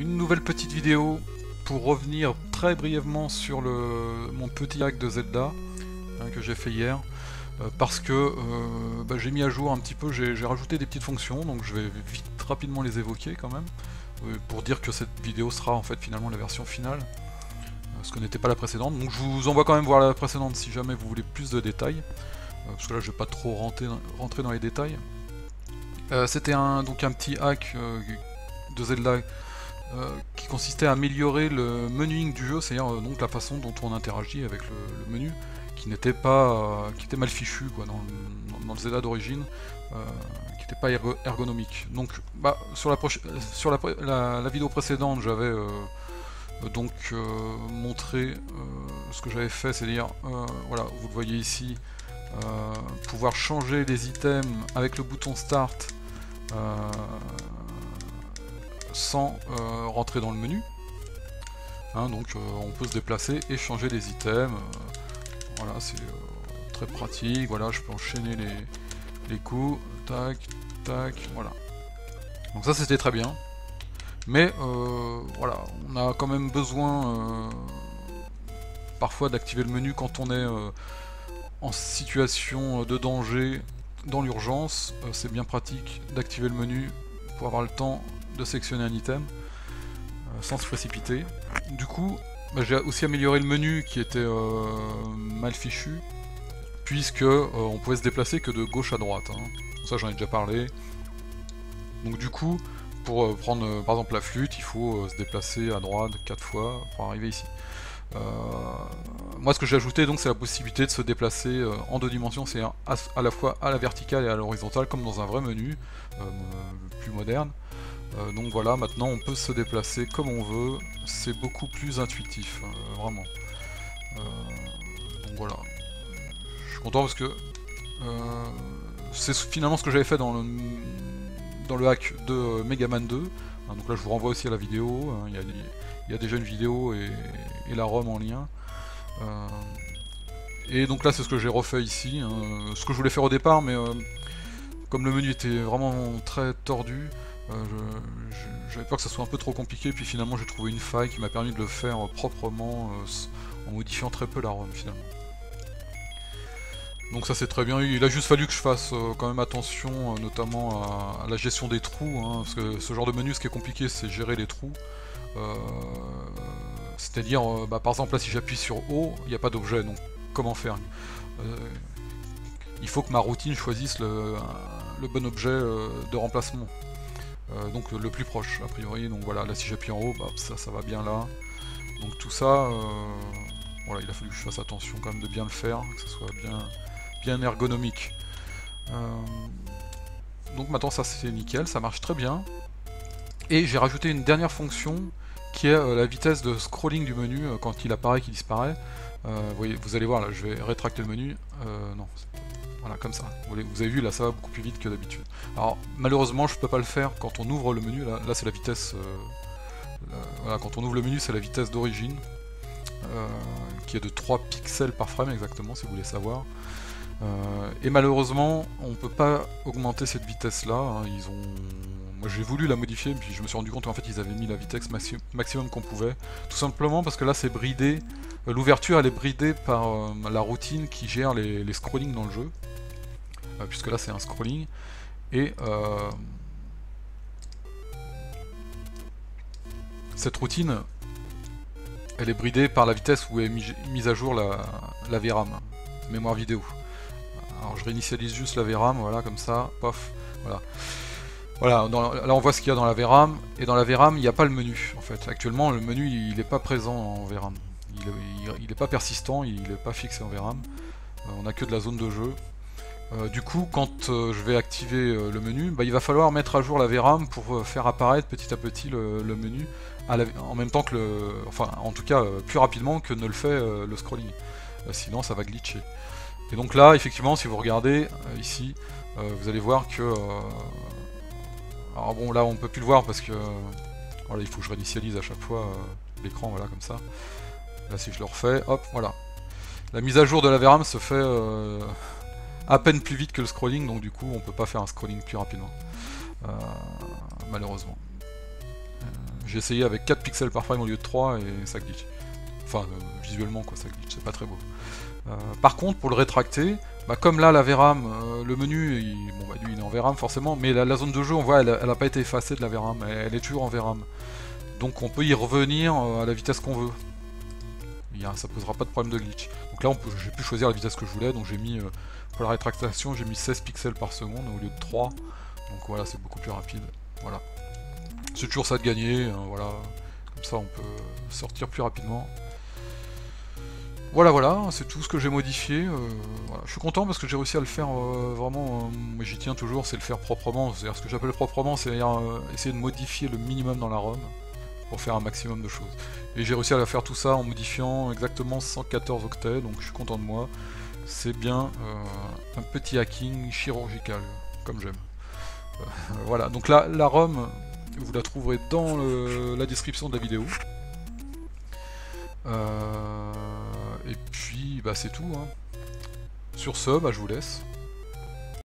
une nouvelle petite vidéo pour revenir très brièvement sur le, mon petit hack de Zelda hein, que j'ai fait hier. Euh, parce que euh, bah, j'ai mis à jour un petit peu, j'ai rajouté des petites fonctions donc je vais vite rapidement les évoquer quand même. Euh, pour dire que cette vidéo sera en fait finalement la version finale. Ce que n'était pas la précédente. Donc je vous envoie quand même voir la précédente si jamais vous voulez plus de détails. Parce que là je vais pas trop rentrer, rentrer dans les détails. C'était un, donc un petit hack de Zelda qui consistait à améliorer le menuing du jeu, c'est-à-dire euh, donc la façon dont on interagit avec le, menu, qui n'était pas, euh, qui était mal fichu quoi, dans, le Zelda d'origine, qui n'était pas ergonomique. Donc, bah, sur la, vidéo précédente, j'avais donc montré ce que j'avais fait, c'est-à-dire, voilà, vous le voyez ici, pouvoir changer les items avec le bouton Start sans euh, rentrer dans le menu. Hein, donc euh, on peut se déplacer et changer les items. Euh, voilà, c'est très pratique. Voilà, je peux enchaîner les, les coups. Tac, tac, voilà. Donc ça c'était très bien. Mais voilà, on a quand même besoin parfois d'activer le menu quand on est en situation de danger dans l'urgence. c'est bien pratique d'activer le menu pour avoir le temps de sélectionner un item euh, sans se précipiter. Du coup, bah, j'ai aussi amélioré le menu qui était euh, mal fichu, puisque euh, on pouvait se déplacer que de gauche à droite. Hein. Ça j'en ai déjà parlé. Donc du coup, pour prendre par exemple la flûte, il faut se déplacer à droite quatre fois pour arriver ici. moi ce que j'ai ajouté donc c'est la possibilité de se déplacer en deux dimensions, c'est à, à, la fois à la verticale et à l'horizontale comme dans un vrai menu plus moderne. Euh, donc voilà, maintenant on peut se déplacer comme on veut, c'est beaucoup plus intuitif, euh, vraiment. Euh, donc voilà, je suis content parce que c'est finalement ce que j'avais fait dans le, hack de Megaman 2. Hein, donc là je vous renvoie aussi à la vidéo, hein, il y, a déjà une vidéo et, la ROM en lien. et donc là c'est ce que j'ai refait ici, hein, ce que je voulais faire au départ, mais comme le menu était vraiment très tordu, j'avais peur que ça soit un peu trop compliqué, puis finalement j'ai trouvé une faille qui m'a permis de le faire proprement euh, en modifiant très peu la ROM finalement. Donc ça c'est très bien, il a juste fallu que je fasse euh, quand même attention notamment à, la gestion des trous, hein, parce que ce genre de menu ce qui est compliqué c'est gérer les trous. C'est-à-dire, bah, par exemple là si j'appuie sur O, il n'y a pas d'objet, donc comment faire? Il faut que ma routine choisisse le bon objet de remplacement. Euh, donc le plus proche a priori, donc voilà, là si j'appuie en haut, bah, ça, ça va bien là. Donc tout ça, euh, voilà, il a fallu que je fasse attention quand même de bien le faire, que ce soit bien, bien ergonomique. Euh, donc maintenant ça c'est nickel, ça marche très bien. Et j'ai rajouté une dernière fonction qui est la vitesse de scrolling du menu quand il apparaît, qu'il disparaît. vous, voyez, vous allez voir là, je vais rétracter le menu. non, voilà, comme ça. Vous avez vu, là, ça va beaucoup plus vite que d'habitude. Alors, malheureusement, je peux pas le faire quand on ouvre le menu. Là, c'est la vitesse... Euh, voilà, quand on ouvre le menu, c'est la vitesse d'origine, euh, qui est de 3 pixels par frame exactement, si vous voulez savoir. Euh, et malheureusement, on peut pas augmenter cette vitesse-là. Hein. Ils ont... Moi, j'ai voulu la modifier, puis je me suis rendu compte qu'en fait, ils avaient mis la vitesse maximum qu'on pouvait. Tout simplement parce que là, c'est bridé L'ouverture elle est bridée par la routine qui gère les, les scrollings dans le jeu. Euh, puisque là c'est un scrolling, et euh, cette routine, elle est bridée par la vitesse où est mise à jour la, la VRAM, mémoire vidéo. Alors je réinitialise juste la VRAM, voilà, comme ça, pof, voilà. Voilà, là on voit ce qu'il y a dans la VRAM, et dans la VRAM il n'y a pas le menu, en fait. Actuellement le menu il n'est pas présent en VRAM. Il n'est pas persistant, il n'est pas fixé en VRAM. Euh, on n'a que de la zone de jeu. Euh, du coup, quand euh, je vais activer euh, le menu, bah, il va falloir mettre à jour la VRAM pour faire apparaître petit à petit le, menu, en même temps que le... Enfin, en tout cas, plus rapidement que ne le fait le scrolling. sinon, ça va glitcher. Et donc là, effectivement, si vous regardez ici, vous allez voir que... alors bon, là, on peut plus le voir parce que... voilà, il faut que je réinitialise à chaque fois l'écran, voilà, comme ça. Là, si je le refais, hop, voilà. La mise à jour de la VRAM se fait à peine plus vite que le scrolling, donc du coup on peut pas faire un scrolling plus rapidement. Euh, malheureusement. Euh, J'ai essayé avec 4 pixels par frame au lieu de 3 et ça glitch. Enfin, euh, visuellement, quoi, ça glitch, c'est pas très beau. Par contre, pour le rétracter, bah, comme là, la VRAM, le menu, bon, bah, lui, il est en VRAM forcément, mais la, zone de jeu, on voit, elle n'a pas été effacée de la VRAM, elle, est toujours en VRAM. Donc on peut y revenir à la vitesse qu'on veut. Ça posera pas de problème de glitch. Donc là, j'ai pu choisir la vitesse que je voulais, donc j'ai mis, pour la rétractation, j'ai mis 16 pixels par seconde au lieu de 3. Donc voilà, c'est beaucoup plus rapide. Voilà. C'est toujours ça de gagner, hein, voilà. Comme ça, on peut sortir plus rapidement. Voilà, voilà, c'est tout ce que j'ai modifié. Euh, je suis content parce que j'ai réussi à le faire euh, vraiment, euh, j'y tiens toujours, c'est le faire proprement. C'est-à-dire ce que j'appelle proprement, c'est essayer de modifier le minimum dans la ROM pour faire un maximum de choses. Et j'ai réussi à faire tout ça en modifiant exactement 114 octets, donc je suis content de moi. C'est bien un petit hacking chirurgical, comme j'aime. voilà, donc la ROM, vous la trouverez dans la description de la vidéo. Euh, et puis, bah, c'est tout. Hein. Sur ce, bah, je vous laisse.